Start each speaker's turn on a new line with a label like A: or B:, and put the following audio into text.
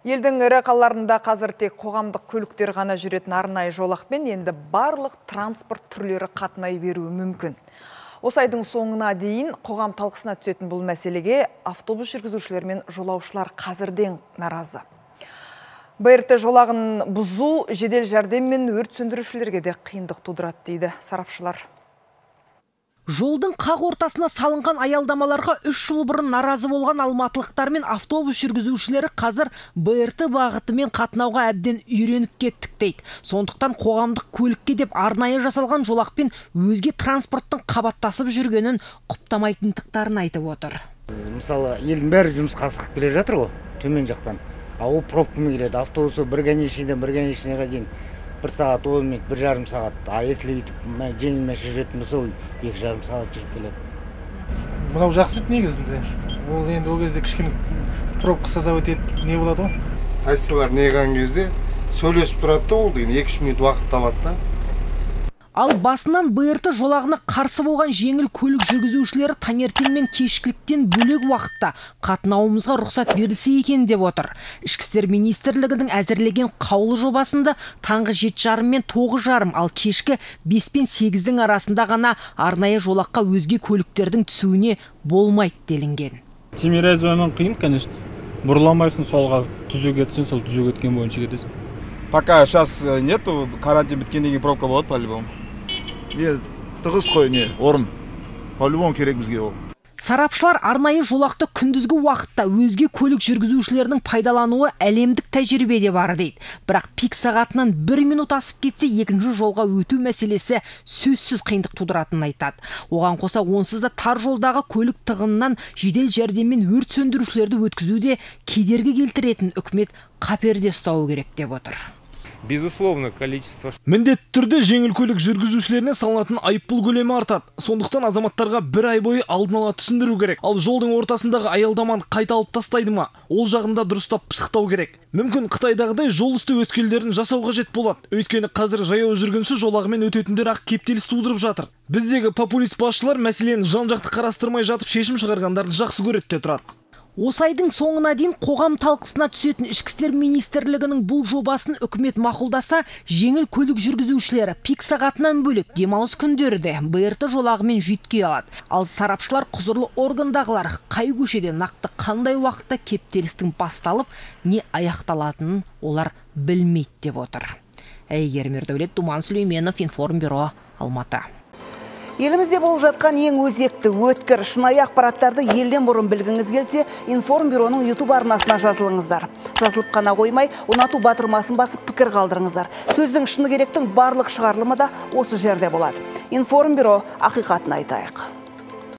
A: Елдің ірі қалаларында қазір тек қоғамдық көліктер ғана жүретін арнайы жолақпен енді барлық транспорт түрлері қатынай беруі мүмкін. Осы айдың соңына дейін қоғам талқысына түсетін бұл мәселеге автобус жүргізушілер мен жолаушылар қазірден наразы. БРТ жолағын бұзу жедел жәрдем мен өрт сөндірушілерге де қиындық тудырады дейді сарапшылар.
B: Жолдың қақ ортасына салынған аялдамаларға үш жыл бұрын наразы болған алматылықтар мен автобус жүргізушілері қазір БРТ бағытымен қатынауға әбден үйреніп кеттік дейді. Сондықтан қоғамдық көлікке деп арнайы жасалған жолақпен өзге транспорттың қабаттасып жүргенін құптамайтындықтарын айтып отыр.
C: Мысалы, елдің бәрі жұмысқа асығып келе жатыр ғой, төмен жақтан. А ол пробкамен келеді. Автобусы бір конечныйдан бір конечныйға дейін бір сағат он минут бір жарым сағат. А если өйтіп жеңіл машина жүретін болса ол екі жарым сағат жүріп келеді.
D: Мынау жақсы еді негізінде. Ол енді ол кезде кішкене пробка создавать етіп не болады ғой?
E: Таксилар неғған кезде сөйлесіп тұрады да ол деген екі үш минут уақыт алады да.
B: Ал басынан БРТ жолағына қарсы болған жеңіл көлік жүргізушілері таңертең мен кешкіліктен бөлек уақытта қатынауымызға рұқсат берілсе екен деп отыр. Ішкі істер министрлігінің әзірлеген қаулы жобасында таңғы жеті жарым мен тоғыз жарым ал кешкі бес пен сегіздің арасында ғана арнайы жолаққа өзге көліктердің түсуіне болмайды делінген.
F: Тимирязевамен қиын, конечно. Бұрыламайсың солға түзу кетсең, сол түзу кеткен бойынша кетесің.
G: Пока сейчас нету, карантин біткеннен кейін пробка болады по-любому не тығыз қой не орын по любому керек бізге ол
B: Сарапшылар арнайы жолақты күндізгі уақытта өзге көлік жүргізушілерінің пайдалануы әлемдік тәжірибеде бар дейді. Бірақ пик сағатынан бір минут асып кетсе екінші жолға өту мәселесі сөзсіз қиындық тудыратынын айтады. Оған қоса онсыз да тар жолдағы көлік тығынынан жедел жәрдеммен өрт сөндірушілерді өткізуде кедергі келтіретін үкімет қаперде ұстауы керек деп отыр
H: безусловно количество
I: міндетті түрде жеңіл көлік жүргізушілеріне салынатын айыппұл көлемі артады. Сондықтан азаматтарға бір ай бойы алдын ала түсіндіру керек. Ал жолдың ортасындағы аялдаманы қайта алып тастайды ма? Ол жағында дұрыстап пысықтау керек. Мүмкін қытайдағыдай жол үсті өткелдерін жасау қажет болады. Өйткені қазір жаяу жүргінші жолағымен өтетіндер ақ кептеліс тудырып жатыр. Біздегі популист басшылар мәселені жан жақты қарастырмай жатып шешім шығарғандарды жақсы көреді де тұрады.
B: Осы айдың соңына дейін қоғам талқысына түсетін ішкі істер министрлігінің бұл жобасын үкімет мақұлдаса, жеңіл көлік жүргізушілері пик сағатынан бөлек демалыс күндері де БРТ жолағымен жүйткей алады. Ал сарапшылар құзырлы органдағылар қай көшеде нақты қандай уақытта кептелістің басталып, не аяқталатынын олар білмейді деп отыр. Әйгерім Ердәулет Думан Сүлейменов, Информбюро, Алматы.
J: Елімізде болып жатқан ең өзекті, өткір, шынайы ақпараттарды елден бұрын білгіңіз келсе, информбюроның YouTube арнасына жазылыңыздар. Жазылып қана қоймай, ұнату батырмасын басып пікір қалдырыңыздар. Сөздің шыны керектің барлық шығарылымы да осы жерде болады. Информбюро ақиқатын айтайық.